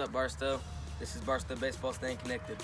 What's up, Barstow? This is Barstow Baseball staying connected.